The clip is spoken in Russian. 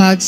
как